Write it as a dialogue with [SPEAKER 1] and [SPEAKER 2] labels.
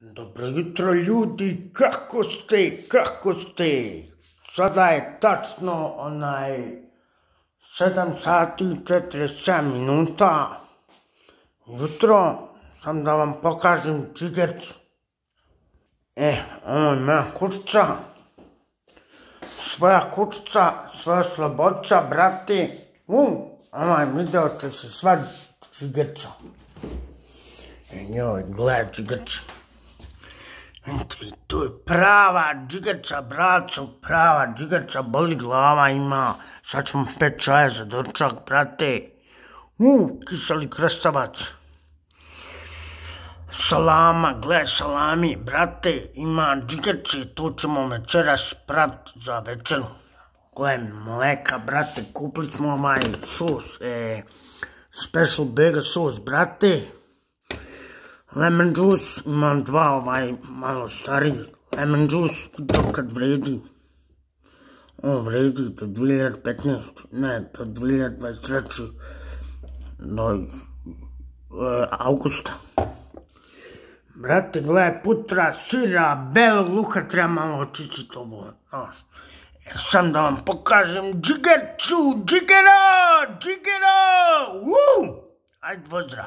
[SPEAKER 1] Dobro jutro ljudi, kako ste, kako ste? Sada je tačno onaj 7 sati i 47 minuta. Jutro sam da vam pokažem džigercu. E, ovo je moja kućica. Svoja kućica, svoja slobodca, brate. U, ovaj video će se sva džigerca. E, njoj, gledaj džigerca. To je prava džigerca, braco, prava džigerca, boli glava ima. Sad ćemo pet čaja za dočak, brate. U, kiseli krstavac. Salama, gle, salami, brate, ima džigerci, to ćemo večeras praviti za večeru. Gle, mleka, brate, kupili smo ovaj sos, e, special burger sos, brate. Lemon juice, imam dva ovaj malo stariji. Lemon juice, to kad vredi. On vredi do 2015, ne, do 2023. Do e, augusta. Brate, gledaj, putra, sira, belog luka, treba malo očistiti ovo, znaš. E, sam da vam pokažem džigercu, džigera, džigera, uuu! Ajde, pozdrav.